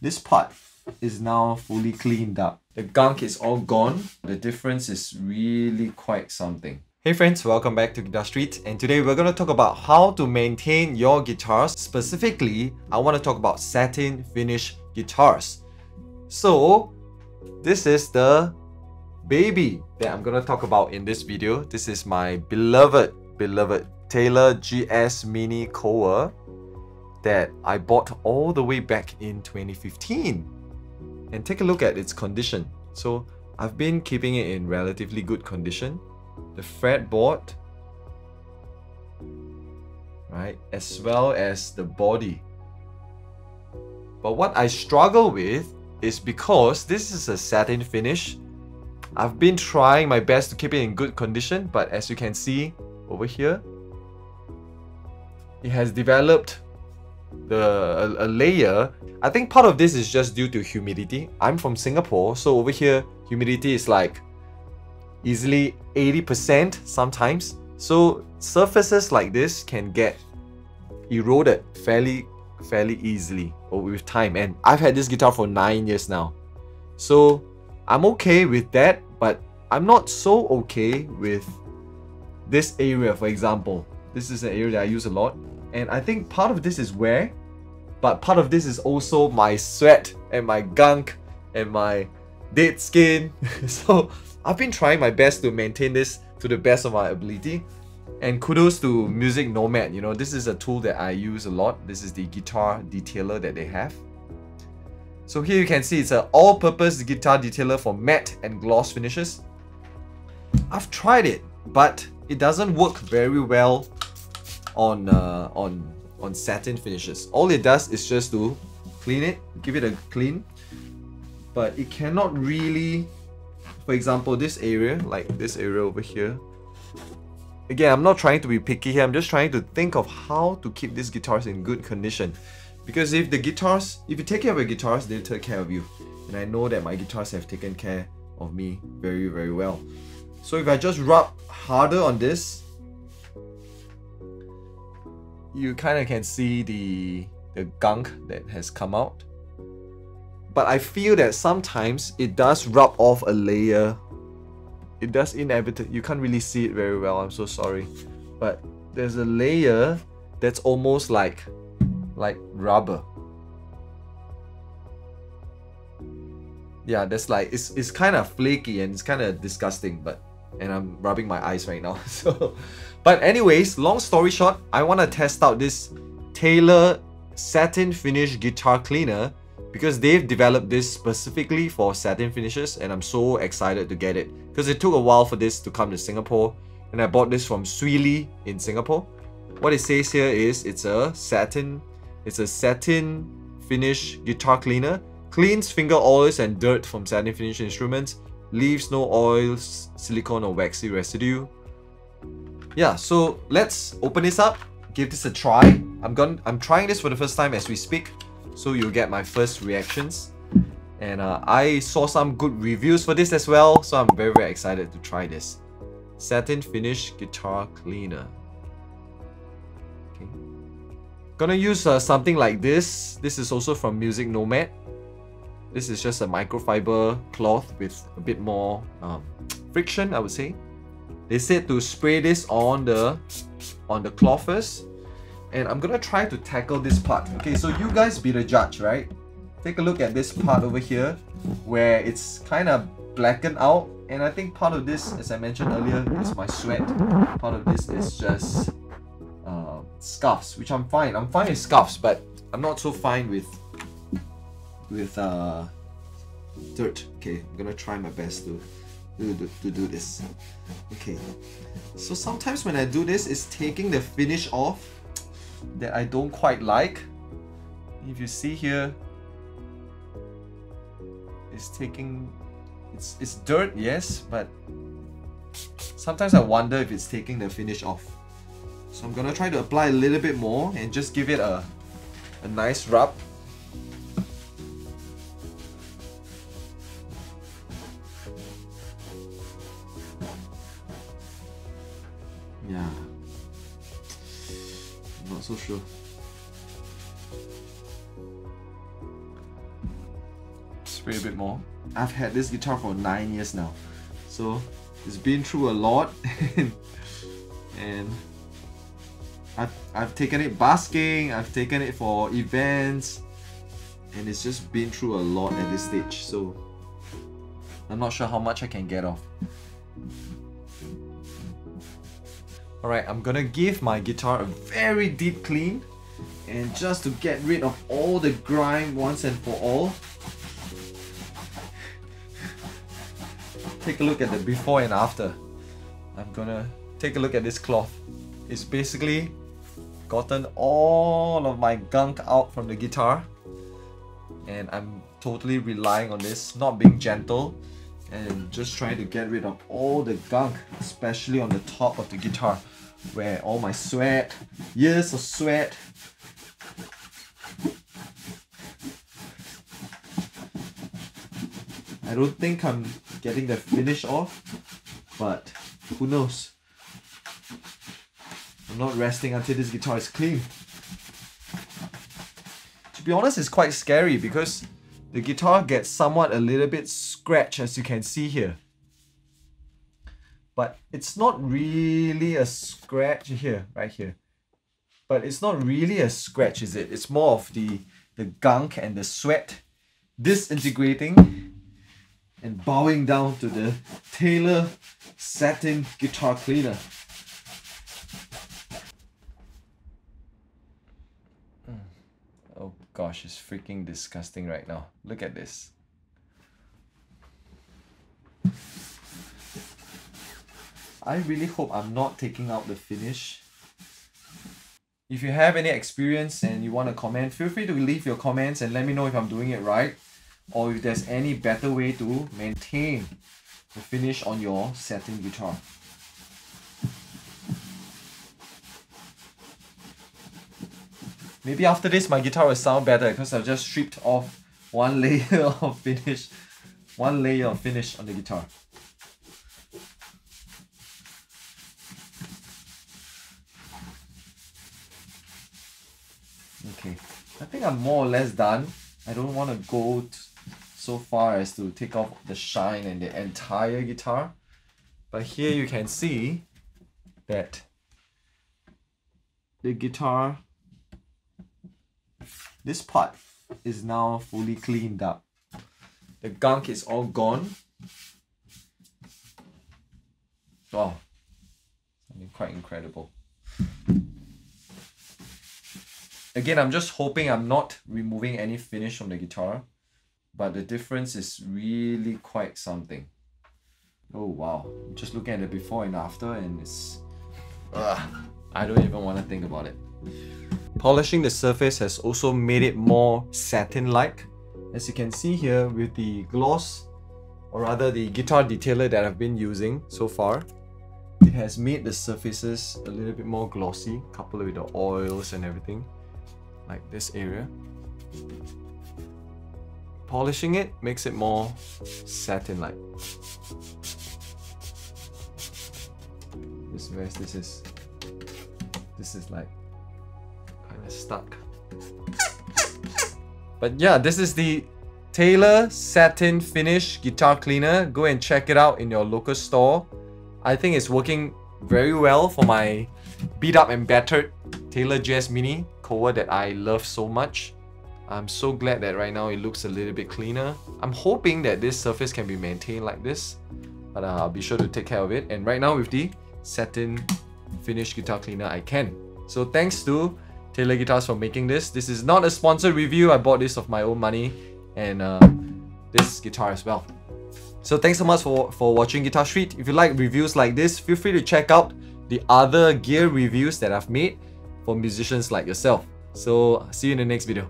this part is now fully cleaned up. The gunk is all gone. The difference is really quite something. Hey friends, welcome back to Guitar Street and today we're going to talk about how to maintain your guitars. Specifically, I want to talk about satin finish guitars. So, this is the baby that I'm going to talk about in this video. This is my beloved, beloved Taylor GS Mini Koa that I bought all the way back in 2015 and take a look at its condition. So I've been keeping it in relatively good condition. The fretboard, right, as well as the body. But what I struggle with is because this is a satin finish, I've been trying my best to keep it in good condition, but as you can see over here, it has developed the a, a, layer. I think part of this is just due to humidity. I'm from Singapore, so over here humidity is like easily 80% sometimes. So surfaces like this can get eroded fairly fairly easily with time. And I've had this guitar for nine years now. So I'm okay with that, but I'm not so okay with this area, for example. This is an area that I use a lot and I think part of this is wear, but part of this is also my sweat and my gunk and my dead skin. so I've been trying my best to maintain this to the best of my ability. And kudos to Music Nomad, you know, this is a tool that I use a lot. This is the guitar detailer that they have. So here you can see it's an all-purpose guitar detailer for matte and gloss finishes. I've tried it, but it doesn't work very well on uh, on on satin finishes. All it does is just to clean it, give it a clean, but it cannot really, for example, this area, like this area over here. Again, I'm not trying to be picky here, I'm just trying to think of how to keep these guitars in good condition. Because if the guitars, if you take care of your guitars, they'll take care of you. And I know that my guitars have taken care of me very, very well. So if I just rub harder on this, you kind of can see the the gunk that has come out. But I feel that sometimes it does rub off a layer. It does inevitably, you can't really see it very well, I'm so sorry. But there's a layer that's almost like, like rubber. Yeah, that's like, it's, it's kind of flaky and it's kind of disgusting, but, and I'm rubbing my eyes right now, so but anyways, long story short, I want to test out this Taylor satin finish guitar cleaner because they've developed this specifically for satin finishes and I'm so excited to get it because it took a while for this to come to Singapore and I bought this from Swee Lee in Singapore. What it says here is it's a satin it's a satin finish guitar cleaner cleans finger oils and dirt from satin finish instruments leaves no oils, silicone or waxy residue yeah, so let's open this up, give this a try. I'm going I'm trying this for the first time as we speak, so you'll get my first reactions. And uh, I saw some good reviews for this as well, so I'm very very excited to try this. Satin Finish Guitar Cleaner. Okay. Gonna use uh, something like this. This is also from Music Nomad. This is just a microfiber cloth with a bit more um, friction, I would say. They said to spray this on the on the cloth first. And I'm gonna try to tackle this part. Okay, so you guys be the judge, right? Take a look at this part over here where it's kind of blackened out. And I think part of this, as I mentioned earlier, is my sweat. Part of this is just uh, scuffs, which I'm fine. I'm fine with scuffs, but I'm not so fine with with uh, dirt. Okay, I'm gonna try my best to to, to do this. Okay, so sometimes when I do this, it's taking the finish off that I don't quite like. If you see here, it's taking, it's, it's dirt, yes, but sometimes I wonder if it's taking the finish off. So I'm gonna try to apply a little bit more and just give it a, a nice rub. So sure. spray a bit more. I've had this guitar for 9 years now. So it's been through a lot and I've, I've taken it basking, I've taken it for events and it's just been through a lot at this stage so I'm not sure how much I can get off. Alright, I'm gonna give my guitar a very deep clean and just to get rid of all the grime once and for all. Take a look at the before and after. I'm gonna take a look at this cloth. It's basically gotten all of my gunk out from the guitar and I'm totally relying on this not being gentle and just trying to get rid of all the gunk especially on the top of the guitar where all my sweat years of sweat I don't think I'm getting the finish off, but who knows? I'm not resting until this guitar is clean. To be honest, it's quite scary because the guitar gets somewhat a little bit scratched as you can see here. But it's not really a scratch here, right here. But it's not really a scratch, is it? It's more of the, the gunk and the sweat disintegrating and bowing down to the Taylor satin guitar cleaner. Hmm. Oh gosh, it's freaking disgusting right now. Look at this. I really hope I'm not taking out the finish. If you have any experience and you want to comment, feel free to leave your comments and let me know if I'm doing it right or if there's any better way to maintain the finish on your satin guitar. Maybe after this my guitar will sound better because I've just stripped off one layer of finish, one layer of finish on the guitar. Okay, I think I'm more or less done. I don't want to go so far as to take off the shine and the entire guitar. But here you can see that the guitar, this part is now fully cleaned up. The gunk is all gone. Wow, mean, quite incredible. Again, I'm just hoping I'm not removing any finish from the guitar but the difference is really quite something. Oh wow, just looking at the before and after and it's... Ugh, I don't even want to think about it. Polishing the surface has also made it more satin-like. As you can see here with the gloss, or rather the guitar detailer that I've been using so far, it has made the surfaces a little bit more glossy, coupled with the oils and everything, like this area polishing it makes it more satin-like. This where this is this is like kind of stuck. But yeah, this is the Taylor Satin Finish Guitar Cleaner. Go and check it out in your local store. I think it's working very well for my beat up and battered Taylor GS Mini Koa that I love so much. I'm so glad that right now it looks a little bit cleaner. I'm hoping that this surface can be maintained like this, but uh, I'll be sure to take care of it. And right now with the satin finish guitar cleaner, I can. So thanks to Taylor Guitars for making this. This is not a sponsored review. I bought this of my own money and uh, this guitar as well. So thanks so much for, for watching Guitar Street. If you like reviews like this, feel free to check out the other gear reviews that I've made for musicians like yourself. So see you in the next video.